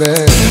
remember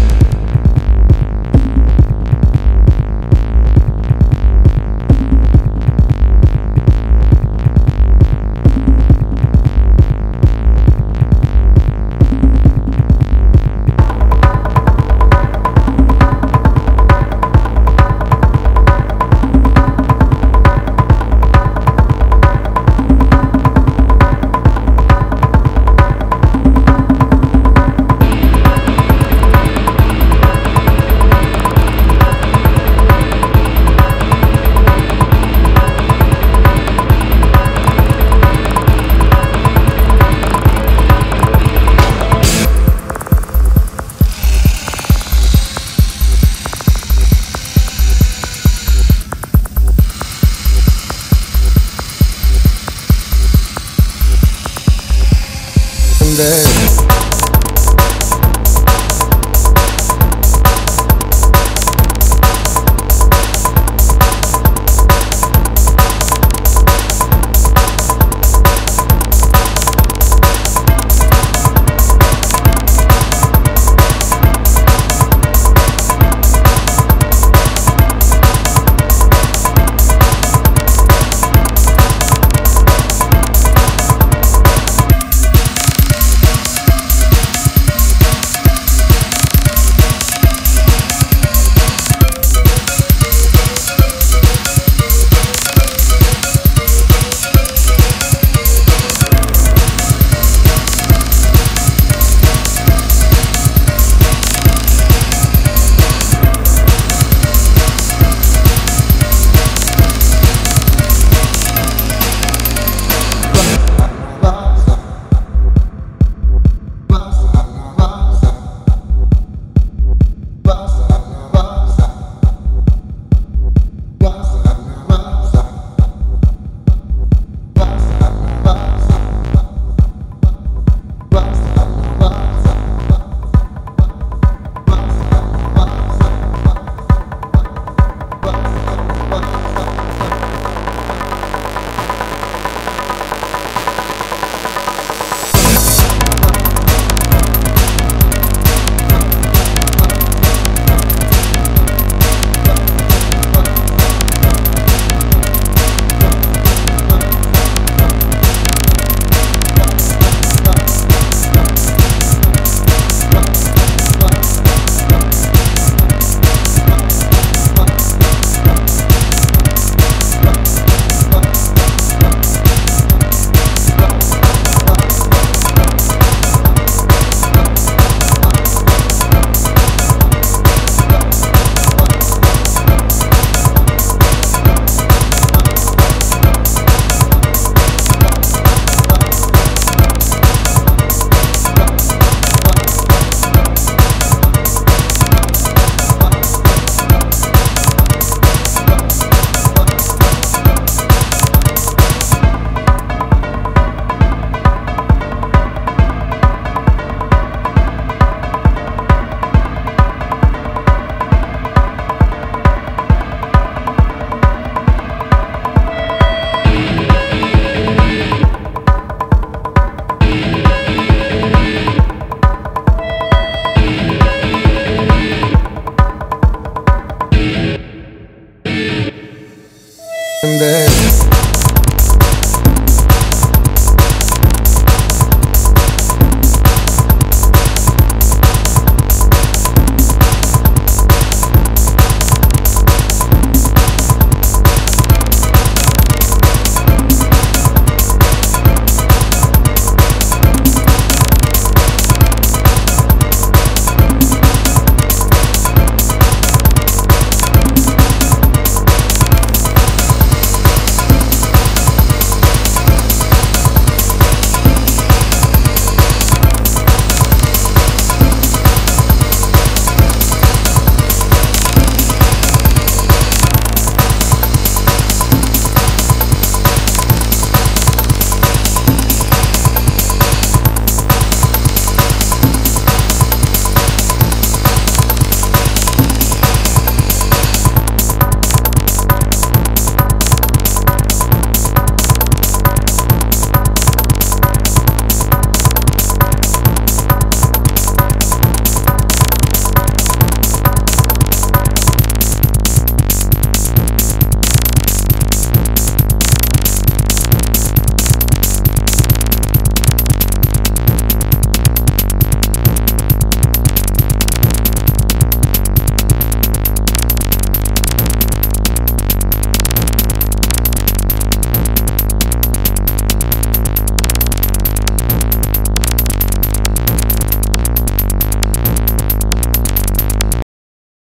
there